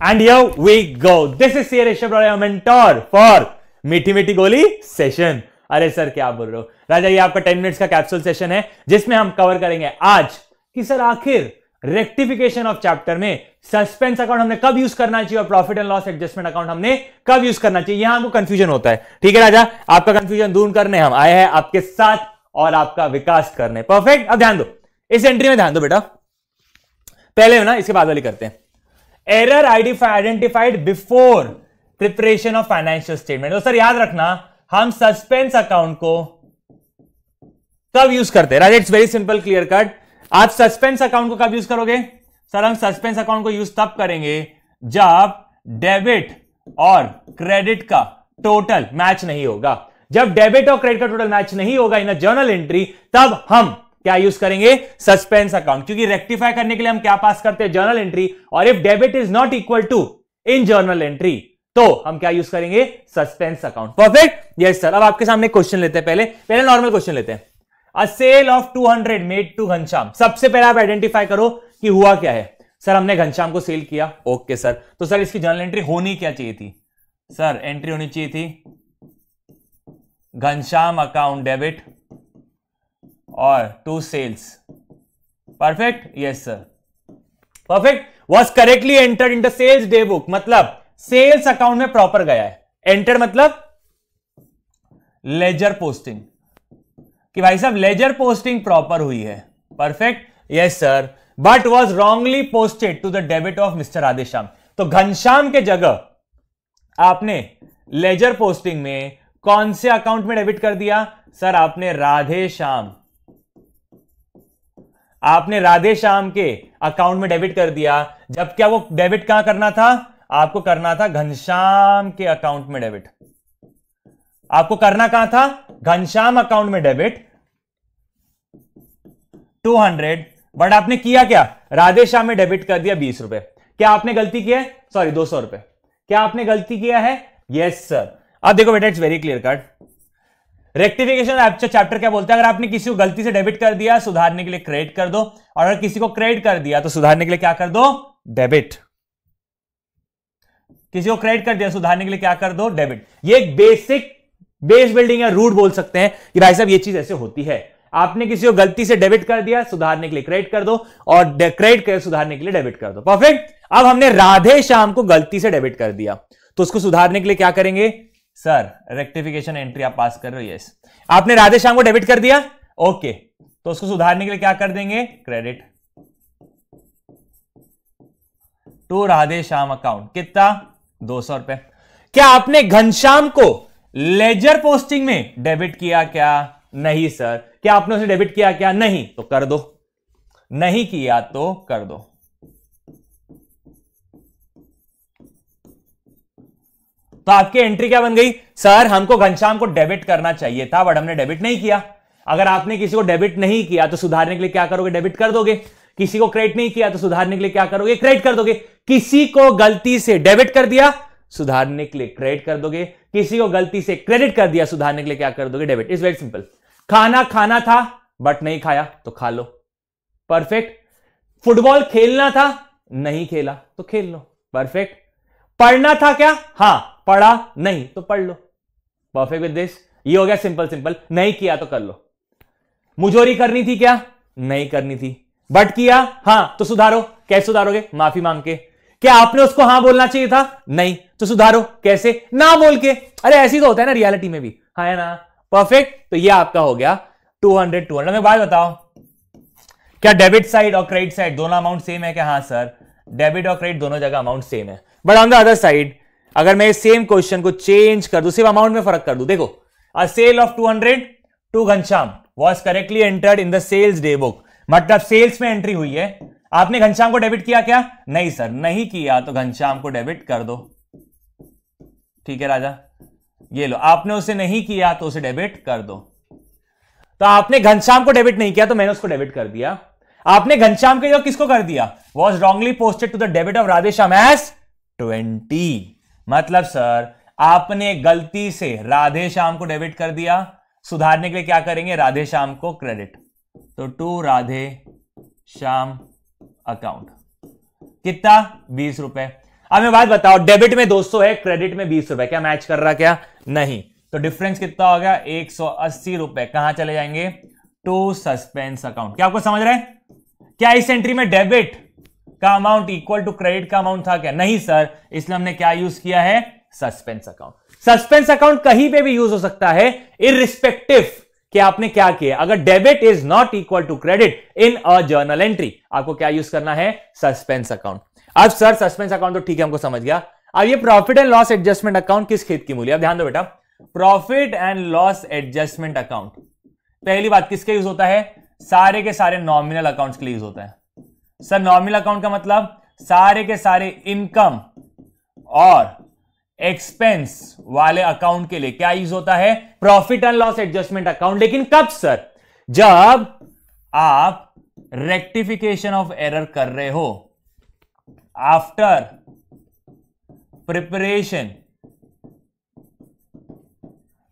And yo we go this is C Rishabh mentor for मीठी मीठी गोली session अरे सर, क्या बोल रहे हो? राजा, ये आपका टेन मिनट्स का कैप्सूल सेशन है, जिसमें हम कवर करेंगे आज कि सर आखिर रेक्टिफिकेशन ऑफ़ चैप्टर में सस्पेंस अकाउंट हमने कब यूज़ करना चाहिए और profit and loss adjustment account हमने कब यूज़ करना चाहिए? यहाँ हमको कंफ्यूजन होता है। ठीक है राजा? आपका कंफ्यूजन दूर करने हम आए हैं आपके साथ और आपका विकास करने। परफेक्ट अब ध्यान दो। इस एंट्री में ध्यान दो बेटा। पहले ना, इसके बाद वाली करते हैं। Error identified before preparation of financial statement तो सर, याद रखना, हम सस्पेंस अकाउंट को कब यूज़ करते हैं? राजा it's very simple clear cut आप सस्पेंस अकाउंट को कब यूज़ करोगे? सर, हम सस्पेंस अकाउंट को यूज़ तब करेंगे जब डेबिट और क्रेडिट का टोटल मैच नहीं होगा। जब डेबिट और क्रेडिट का टोटल मैच नहीं होगा इन जर्नल एंट्री तब हम क्या यूज़ करेंगे? सस्पेंस अकाउंट क्योंकि रेक्टिफाई करने के लिए हम क्या पास करते हैं? जर्नल एंट्री और if debit is not equal to in journal entry तो हम क्या यूज़ करेंगे? Suspense account perfect yes sir अब आपके सामने क्वेश्चन लेते हैं पहले. पहले नॉर्मल क्वेश्चन लेते हैं. A sale of 200 made to Ghanshyam सबसे पहले आप आइडेंटिफाई करो कि हुआ क्या है. सर हमने घनश्याम को सेल किया. ओके सर तो सर इसकी जर्नल एंट्री होनी क्या चाहिए थी? सर एंट्री होनी चाहिए थी. घनश्याम अकाउंट डेबिट और to sales perfect yes sir perfect was correctly enter in the sales day book मतलब सेल्स अकाउंट में प्रॉपर गया है. एंटर मतलब लेजर पोस्टिंग कि भाई साहब लेजर पोस्टिंग प्रॉपर हुई है. Perfect yes sir but was wrongly posted to the debit of mister Radheshyam तो घनश्याम के जगह, आपने लेजर पोस्टिंग में कौन से अकाउंट में डेबिट कर दिया? सर आपने राधे श्याम आपने राधे श्याम के अकाउंट में डेबिट कर दिया। जब क्या वो डेबिट कहाँ करना था? आपको करना था घनश्याम के अकाउंट में डेबिट आपको करना कहाँ था? घनश्याम अकाउंट में डेबिट 200 बट आपने किया क्या? राधे श्याम में डेबिट कर दिया बीस रुपए। क्या आपने गलती किया है? सॉरी दो सौ रुपए। क्या आपने गलती किया है? यस yes, सर अब देखो बेटा it's very clear cut rectification chapter क्या बोलते हैं? अगर आपने किसी को गलती से डेबिट कर दिया, सुधारने के लिए क्रेडिट कर दो, और अगर किसी को क्रेडिट कर दिया तो सुधारने के लिए क्या कर दो? डेबिट किसी को क्रेडिट कर दिया, सुधारने के लिए क्या कर दो? डेबिट ये एक बेसिक बेस बिल्डिंग या रूट बोल सकते हैं कि भाई साहब, ये चीज़ ऐसे होती है। आपने किसी को गलती से डेबिट कर दिया, सुधारने के लिए क्रेडिट कर दो, और क्रेडिट कर, सुधारने के लिए डेबिट कर दो। परफेक्ट अब हमने राधे श्याम को गलती से डेबिट कर दिया। तो उसको सुधारने के लिए क्या करेंगे? सर रेक्टिफिकेशन एंट्री आप पास कर रहे हो यस आपने राधे श्याम को डेबिट कर दिया? ओके तो उसको सुधारने के लिए क्या कर देंगे? Credit to Radhe Shyam account कितना? दो सौ रुपए. क्या आपने घनश्याम को लेजर पोस्टिंग में डेबिट किया क्या? नहीं सर क्या आपने उसे डेबिट किया क्या? नहीं. तो कर दो. नहीं किया तो कर दो. तो आपकी एंट्री क्या बन गई? सर हमको घनश्याम को डेबिट करना चाहिए था बट हमने डेबिट नहीं किया। अगर आपने किसी को डेबिट नहीं किया तो सुधारने के लिए क्या करोगे? डेबिट कर दोगे। किसी को क्रेडिट नहीं किया तो सुधारने के लिए क्या करोगे? क्रेडिट कर दोगे। किसी को गलती से डेबिट कर दिया, सुधारने के लिए क्रेडिट कर दोगे। किसी को गलती से क्रेडिट कर दिया, सुधारने के लिए क्या कर दोगे? डेबिट इज़ वेरी सिंपल खाना खाना था बट नहीं खाया तो खा लो। परफेक्ट फुटबॉल खेलना था, नहीं खेला तो खेल लो। परफेक्ट पढ़ना था क्या? हाँ पढ़ा? नहीं तो पढ़ लो। परफेक्ट विद दिस ये हो गया सिंपल सिंपल नहीं किया तो कर लो। मुजोरी करनी थी क्या? नहीं करनी थी। बट किया? हाँ तो सुधारो। कैसे सुधारोगे? माफ़ी मांग के क्या आपने उसको हाँ बोलना चाहिए था? नहीं। तो सुधारो। कैसे? ना बोल के। अरे, ऐसी तो होता है ना रियलिटी में भी। हाँ है ना? परफेक्ट तो ये आपका हो गया 200 200 में बात बताओ क्या डेबिट साइड और क्रेडिट साइड दोनों अमाउंट सेम है क्या? हाँ सर डेबिट और क्रेडिट दोनों जगह अमाउंट सेम है। But on the other side अगर मैं सेम क्वेश्चन को चेंज कर दू सिर्फ़ अमाउंट में फ़र्क कर दू। देखो a sale of 200 to Ghanshyam was correctly entered in the sales day book मतलब सेल्स में एंट्री हुई है। आपने घनश्याम को डेबिट किया क्या? नहीं सर नहीं किया तो घनश्याम को डेबिट कर दो। ठीक है, राजा? ये लो, आपने उसे नहीं किया तो उसे डेबिट कर दो। तो आपने घनश्याम को डेबिट नहीं किया तो मैंने उसको डेबिट कर दिया। आपने घनश्याम के जो किसको कर दिया? Was wrongly posted to the debit of Radheshyam S twenty मतलब सर, आपने गलती से राधे श्याम को डेबिट कर दिया। सुधारने के लिए क्या करेंगे? राधे श्याम को क्रेडिट तो टू राधे श्याम अकाउंट कितना? बीस रुपए। अब मैं बात बताओ डेबिट में 200 है क्रेडिट में बीस रुपए। क्या मैच कर रहा क्या? नहीं। तो डिफरेंस कितना हो गया? एक सौ अस्सी रुपए। कहाँ चले जाएँगे? टू सस्पेंस अकाउंट क्या आपको समझ रहे हैं? क्या इस एंट्री में डेबिट का अमाउंट इक्वल टू क्रेडिट का अमाउंट था क्या? नहीं सर इसलिए हमने क्या यूज़ किया है? सस्पेंस अकाउंट सस्पेंस अकाउंट कहीं पे भी यूज़ हो सकता है इरिस्पेक्टिव कि आपने क्या किया। अगर debit is not equal to credit in a journal entry आपको क्या यूज़ करना है? सस्पेंस अकाउंट अब सर सस्पेंस अकाउंट तो ठीक है, हमको समझ गया। अब ये profit and loss adjustment account किस खेत की मूल्य? अब ध्यान दो बेटा। Profit and loss adjustment account पहली बात किसके यूज़ होता है? सारे के सारे नॉमिनल अकाउंट्स के लिए यूज़ होता है। सर, नॉर्मल अकाउंट का मतलब सारे के सारे इनकम और एक्सपेंस वाले अकाउंट के लिए क्या यूज़ होता है? Profit and loss adjustment account. लेकिन कब, सर? जब आप रेक्टिफिकेशन ऑफ़ एरर कर रहे हो, after preparation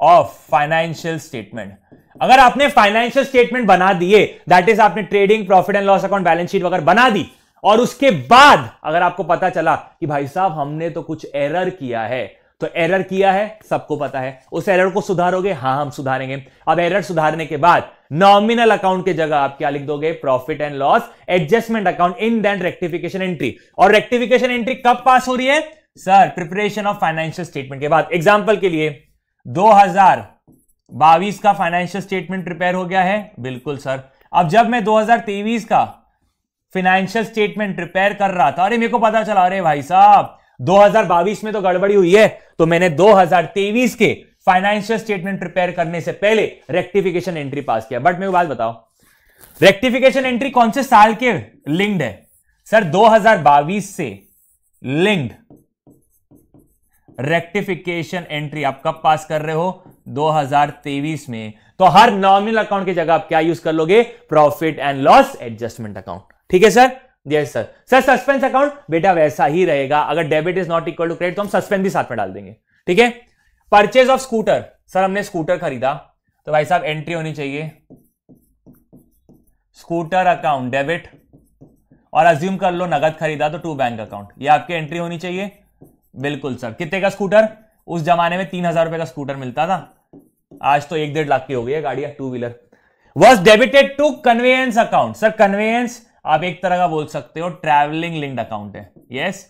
of financial statement. अगर आपने फाइनेंशियल स्टेटमेंट बना दिए दैट इज़ आपने trading profit and loss account balance sheet वगैरह बना दी, और उसके बाद अगर आपको पता चला कि भाई साहब हमने तो कुछ एरर किया है तो एरर किया है, सबको पता है। उस एरर को सुधारोगे? हाँ हम सुधारेंगे। अब एरर सुधारने के बाद नॉमिनल अकाउंट की जगह आप क्या लिख दोगे? Profit and loss adjustment account in then rectification entry और रेक्टिफिकेशन एंट्री कब पास हो रही है? Sir preparation of financial statement के बाद। एग्ज़ाम्पल के लिए 2022 का फाइनेंशियल स्टेटमेंट प्रिपेयर हो गया है। बिल्कुल सर अब जब मैं 2023 का फाइनेंशियल स्टेटमेंट प्रिपेयर कर रहा था, अरे, मेरे को पता चला, अरे, भाई साहब 2022 में तो गड़बड़ी हुई है तो मैंने 2023 के फाइनेंशियल स्टेटमेंट प्रिपेयर करने से पहले रेक्टिफिकेशन एंट्री पास किया। बट मेरे बात बताओ रेक्टिफिकेशन एंट्री कौन से साल के लिंक्ड है? सर 2022 से लिंक्ड रेक्टिफिकेशन एंट्री आप कब पास कर रहे हो? 2023 में तो हर नॉमिनल अकाउंट की जगह आप क्या यूज़ कर लोगे? Profit and loss adjustment account ठीक है sir yes sir sir suspense account बेटा वैसा ही रहेगा। अगर debit is not equal to credit तो हम सस्पेंस भी साथ में डाल देंगे। ठीक है? परचेज ऑफ़ स्कूटर सर हमने स्कूटर खरीदा। तो भाई साहब एंट्री होनी चाहिए। स्कूटर अकाउंट डेबिट और अज्यूम कर लो, नगद खरीदा तो टू बैंक अकाउंट ये आपकी एंट्री होनी चाहिए। बिल्कुल सर कितने का स्कूटर उस जमाने में तीन हज़ार रुपए का स्कूटर मिलता था। आज तो एक डेढ़ लाख की हो गई है गाड़ियाँ two wheeler was debited to conveyance account sir conveyance आप एक तरह का बोल सकते हो ट्रैवलिंग लिंक्ड अकाउंट है। यस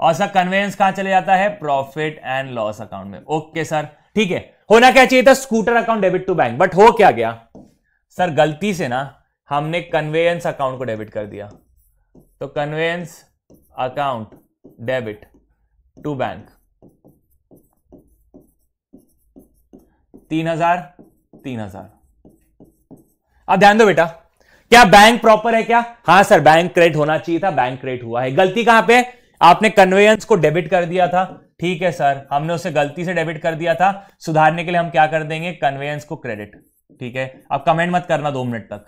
और सर कन्वेयंस कहाँ चले जाता है? प्रॉफिट एंड लॉस अकाउंट में। ओके सर ठीक है। होना क्या चाहिए था? Scooter account debit to bank but हो क्या गया? सर गलती से ना, हमने कन्वेयंस अकाउंट को डेबिट कर दिया। तो conveyance account debit to bank तीन हज़ार तीन हज़ार। अब ध्यान दो बेटा, क्या बैंक प्रॉपर है क्या? हाँ सर बैंक क्रेडिट होना चाहिए था बैंक क्रेडिट हुआ है। गलती कहाँ पे आपने कन्वेयंस को डेबिट कर दिया था। ठीक है सर हमने उसे गलती से डेबिट कर दिया था। सुधारने के लिए हम क्या कर देंगे? कन्वेयंस को क्रेडिट ठीक है? अब कमेंट मत करना दो मिनट तक।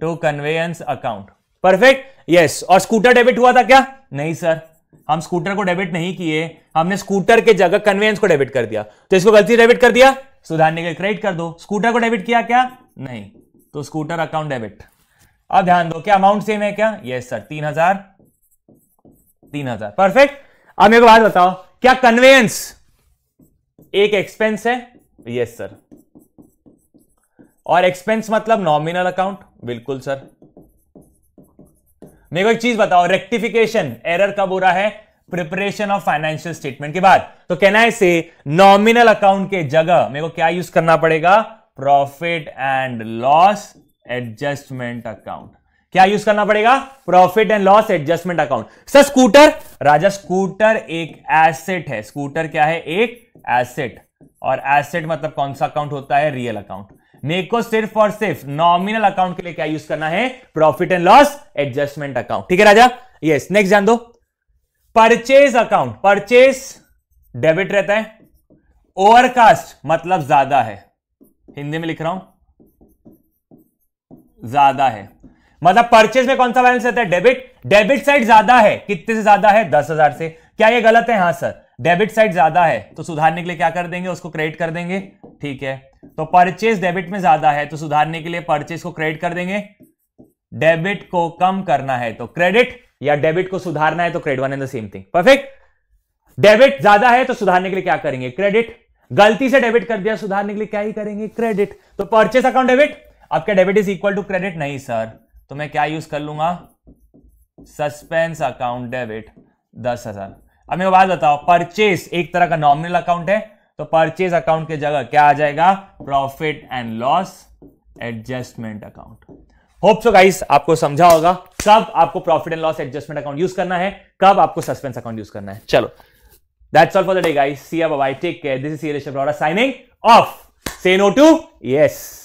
To conveyance account perfect yes और स्कूटर डेबिट हुआ था क्या? नहीं सर हम स्कूटर को डेबिट नहीं किए, हमने स्कूटर के जगह कन्वेंस को डेबिट कर दिया। तो इसको गलती डेबिट कर दिया? सुधारने के क्रेडिट कर दो। स्कूटर को डेबिट किया क्या? नहीं। तो स्कूटर अकाउंट डेबिट अब ध्यान दो, क्या अमाउंट सेम है क्या? यस सर तीन हज़ार। तीन हज़ार। परफेक्ट अब मेरे को बात बताओ, क्या कन्वेंस एक एक्सपेंस है? यस सर और एक्सपेंस मतलब नॉमिनल अकाउंट बिल्कुल सर मेरे को एक चीज़ बताओ रेक्टिफिकेशन एरर कब हो रहा है? प्रिपरेशन ऑफ़ फाइनेंशियल स्टेटमेंट के बाद। तो कहना है से नॉमिनल अकाउंट के जगह मेरे को क्या यूज़ करना पड़ेगा? Profit and loss adjustment account क्या यूज़ करना पड़ेगा? Profit and loss adjustment account sir scooter Raja scooter एक एसेट है। स्कूटर क्या है? एक एसेट और एसेट मतलब कौन सा अकाउंट होता है? रियल अकाउंट मेरे को सिर्फ़ और सिर्फ़ नॉमिनल अकाउंट के लिए क्या यूज़ करना है? Profit and loss adjustment account ठीक है राजा? यस नेक्स्ट जान दो। परचेज अकाउंट परचेज डेबिट रहता है। ओवरकास्ट मतलब ज़्यादा है। हिंदी में लिख रहा हूँ। ज़्यादा है। मतलब परचेज में कौन सा बैलेंस रहता है? डेबिट डेबिट साइड ज़्यादा है। कितने से ज़्यादा है? दस हज़ार से। क्या ये गलत है? हाँ सर डेबिट साइड ज़्यादा है। तो सुधारने के लिए क्या कर देंगे? उसको क्रेडिट कर देंगे। ठीक है। तो परचेज डेबिट में ज़्यादा है तो सुधारने के लिए परचेज को क्रेडिट कर देंगे। डेबिट को कम करना है तो क्रेडिट या डेबिट को सुधारना है तो credit one and the same thing perfect debit ज़्यादा है तो सुधारने के लिए क्या करेंगे? क्रेडिट गलती से डेबिट कर दिया, सुधारने के लिए क्या ही करेंगे? क्रेडिट तो परचेस अकाउंट डेबिट अब क्या debit is equal to credit नहीं सर तो मैं क्या यूज़ कर लूँगा? सस्पेंस अकाउंट डेबिट दस हज़ार। अब मेरे बात बताओ परचेस एक तरह का नॉमिनल अकाउंट है तो परचेज अकाउंट की जगह क्या आ जाएगा? Profit and loss adjustment account hope so guys आपको समझा होगा कब आपको profit and loss adjustment account use करना है, कब आपको सस्पेंस अकाउंट यूज़ करना है। चलो that's all for the day guys see bye take care this is serious signing off say no to yes.